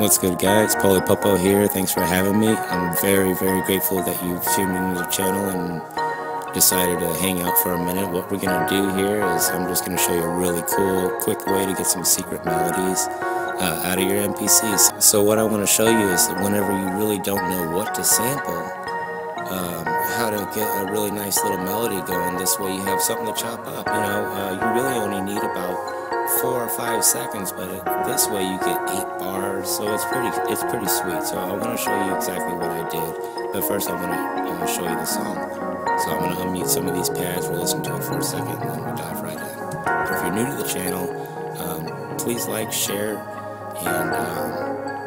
What's good, guys? Poli Popo here. Thanks for having me. I'm very, very grateful that you've tuned into the channel and decided to hang out for a minute. What we're going to do here is I'm just going to show you a really cool, quick way to get some secret melodies uh, out of your MPCs. So what I want to show you is that whenever you really don't know what to sample, um, how to get a really nice little melody going. This way you have something to chop up. You know, uh, you really only need about four or five seconds, but this way you get eight bars, so it's pretty it's pretty sweet. So I want to show you exactly what I did, but first I want to uh, show you the song. So I'm going to unmute some of these pads, we'll listen to it for a second, and then we'll dive right in. If you're new to the channel, um, please like, share, and um,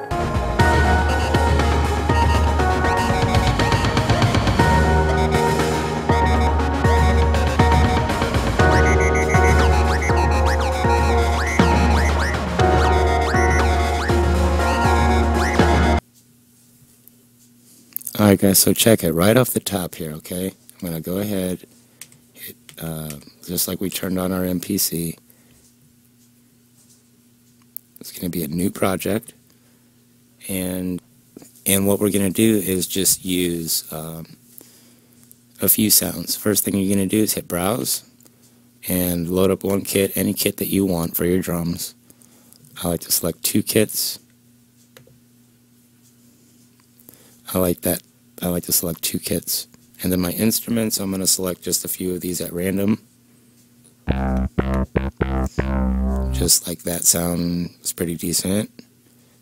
Alright guys, so check it right off the top here, okay? I'm going to go ahead, hit, uh, just like we turned on our MPC. It's going to be a new project. And, and what we're going to do is just use um, a few sounds. First thing you're going to do is hit browse and load up one kit, any kit that you want for your drums. I like to select two kits I like that. I like to select two kits. And then my instruments, I'm going to select just a few of these at random. Just like that sound is pretty decent.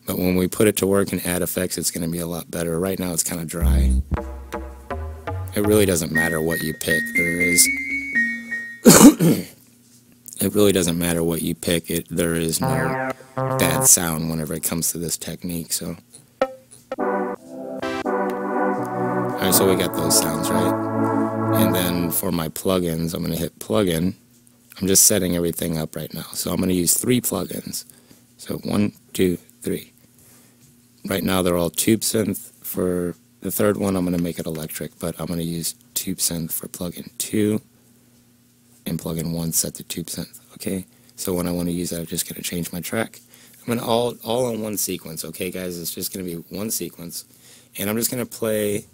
But when we put it to work and add effects, it's going to be a lot better. Right now it's kind of dry. It really doesn't matter what you pick. There is... it really doesn't matter what you pick. It There is no bad sound whenever it comes to this technique, so... So we got those sounds, right? And then for my plugins, I'm going to hit plugin. I'm just setting everything up right now. So I'm going to use three plugins. So one, two, three. Right now they're all tube synth. For the third one, I'm going to make it electric, but I'm going to use tube synth for plugin two and plugin one set to tube synth. Okay, so when I want to use that, I'm just going to change my track. I'm going to all all in one sequence. Okay, guys, it's just going to be one sequence, and I'm just going to play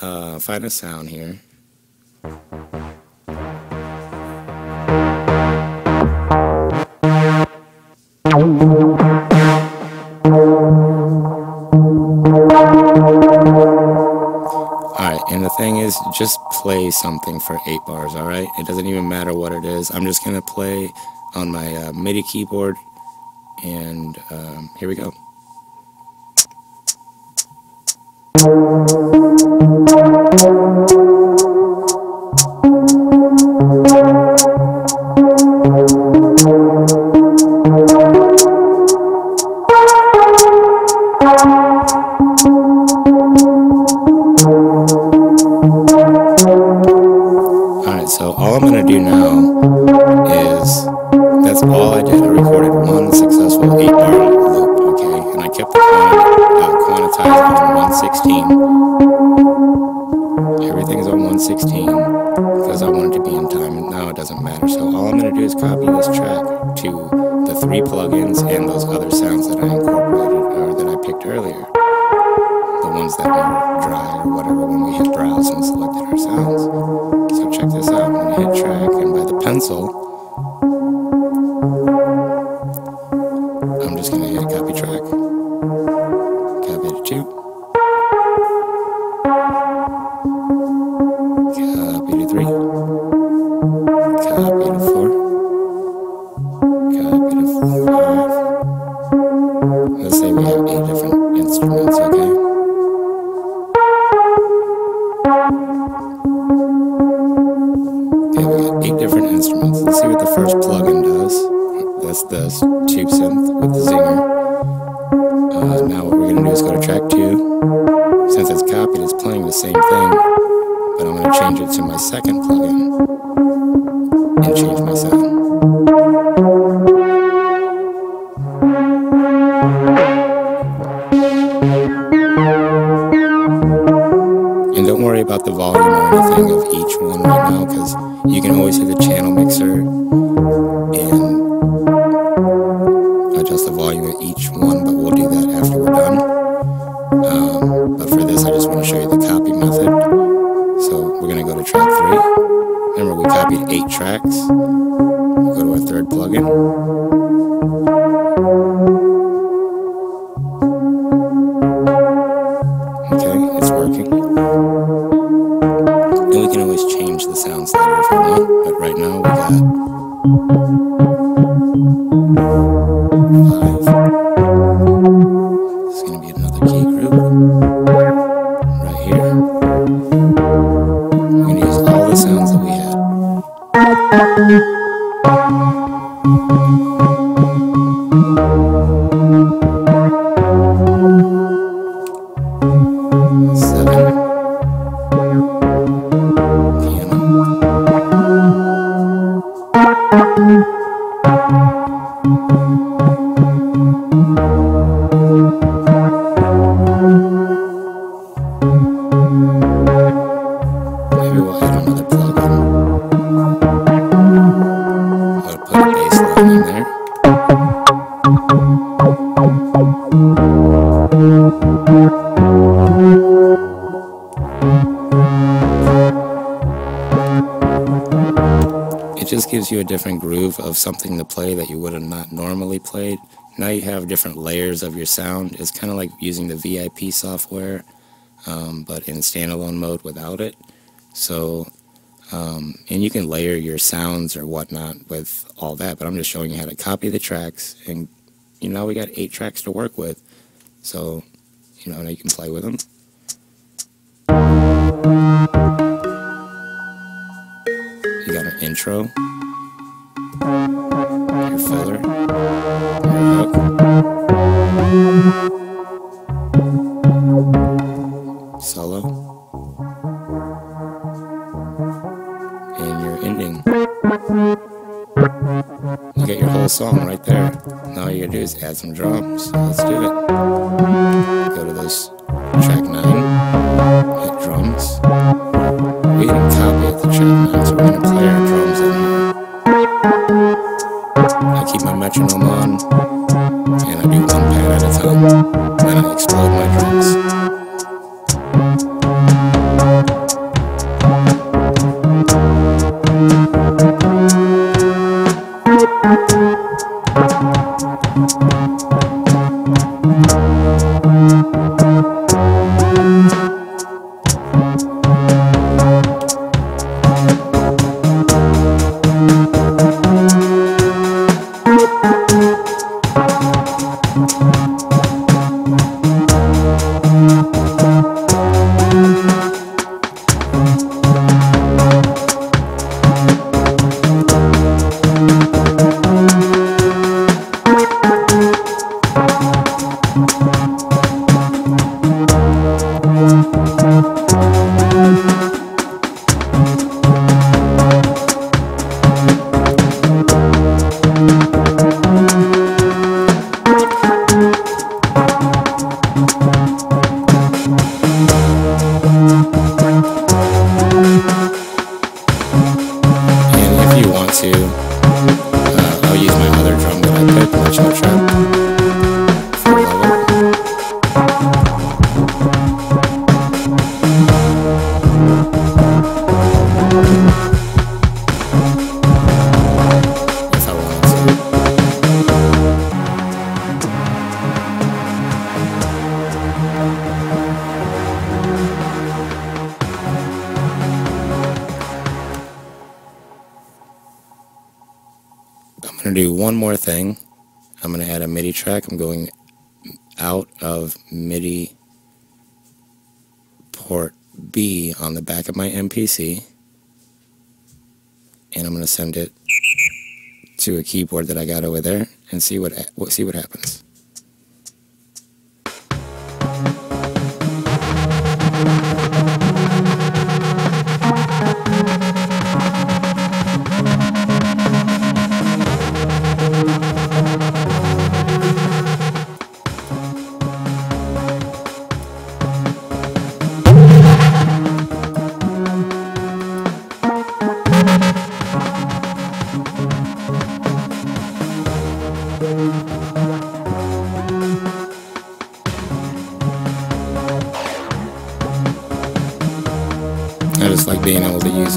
uh, find a sound here. And the thing is, just play something for 8 bars, alright? It doesn't even matter what it is. I'm just going to play on my uh, MIDI keyboard, and um, here we go. Alright, 16 because I wanted to be in time and now it doesn't matter. So all I'm going to do is copy this track to the three plugins and those other sounds that I incorporated or that I picked earlier. The ones that were dry or whatever when we hit browse and selected our sounds. So check this out. I'm going to hit track and by the pencil, I'm just going to hit copy track, copy to two. The tube synth with the zinger. Uh, now what we're going to do is go to track two. Since it's copied, it's playing the same thing, but I'm going to change it to my second plugin and change my sound. Tracks. We'll go to our third plugin. Okay, it's working. And we can always change the sounds later if we want, but right now we got five. It's gonna be another key group Maybe we'll add another plugin. Of something to play that you would have not normally played. Now you have different layers of your sound. It's kind of like using the VIP software, um, but in standalone mode without it. So, um, and you can layer your sounds or whatnot with all that, but I'm just showing you how to copy the tracks. And, you know, we got eight tracks to work with. So, you know, now you can play with them. You got an intro, your solo, and your ending. You get your whole song right there. Now all you gotta do is add some drums. Let's do it. Go to this track 9, hit drums. We didn't copy it to track 9, so we're gonna play to, uh, I'll use my other drum that I choke trap. Going to do one more thing. I'm going to add a MIDI track. I'm going out of MIDI port B on the back of my MPC. And I'm going to send it to a keyboard that I got over there and see what, what see what happens.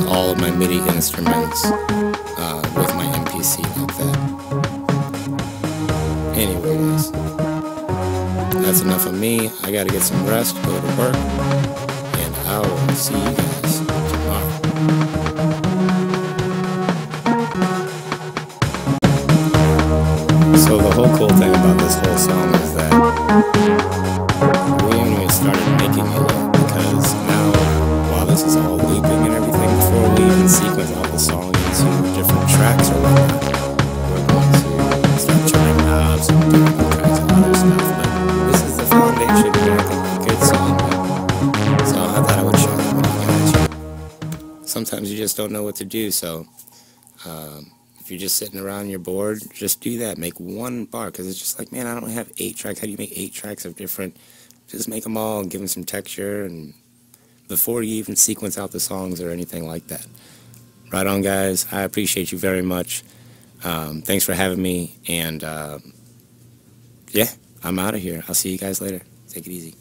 All of my MIDI instruments uh, with my MPC like that. Anyway, guys, that's enough of me. I gotta get some rest, go to work, and I will see you guys tomorrow. So the whole cool thing about this whole song is that Sometimes you just don't know what to do, so um, if you're just sitting around, you're bored, just do that. Make one bar, because it's just like, man, I don't have eight tracks. How do you make eight tracks of different? Just make them all and give them some texture, and before you even sequence out the songs or anything like that. Right on, guys. I appreciate you very much. Um, thanks for having me, and uh, yeah, I'm out of here. I'll see you guys later. Take it easy.